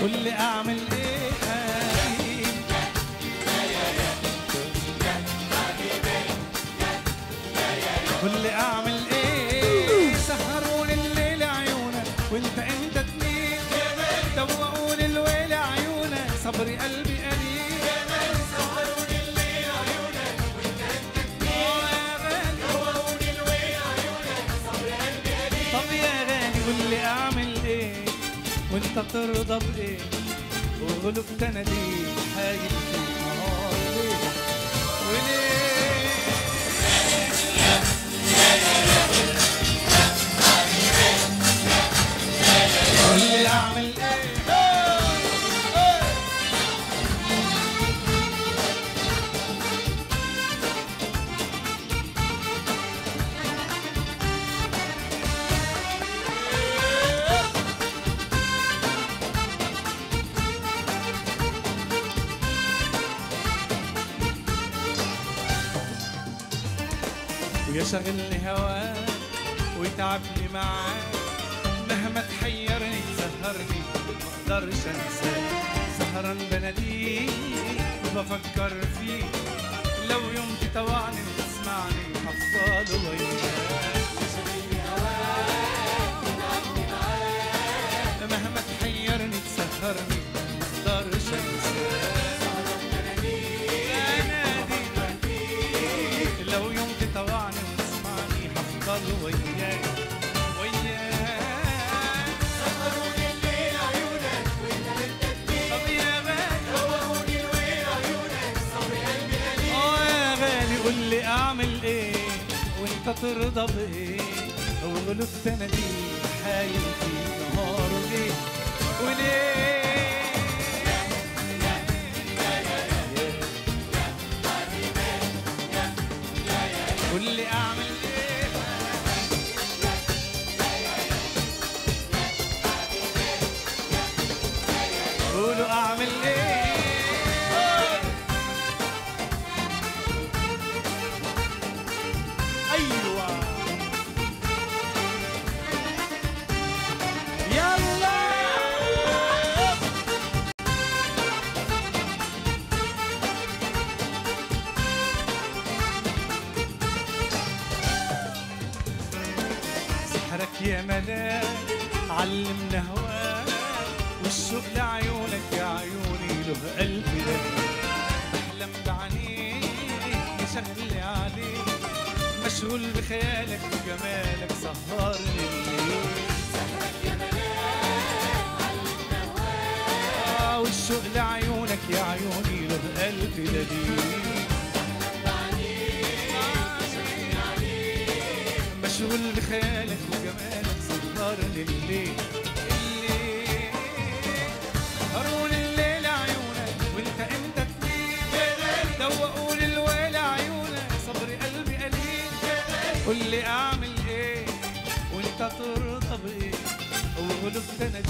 قول لي أعمل إيه؟ حبيبي قول لي أعمل وانت ترضى بايه وغلبت أنا ليه حاجة ويشغلني هواك ويتعبني معاك. مهما تحيرني تسهرني ما أقدرش انساك سهران بناديك وبفكر فيك. لو يوم تطوعني وتسمعني هفضل وياك وانت ترضى بايه وغلبت أنا ليه حايل في نهار وليل وليه؟ يا ملاك علمنا هواك والشوق لعيونك يا عيوني له قلبي ده بحلم بعينيك مشغل عليك مشغول بخيالك وجمالك سهرني. الليل آه والشوق لعيونك يا عيوني له قلبي لذيذ. مشغول بخيالك وجمالك قول أعمل إيه؟ وانت ترضى بايه وغلبت أنا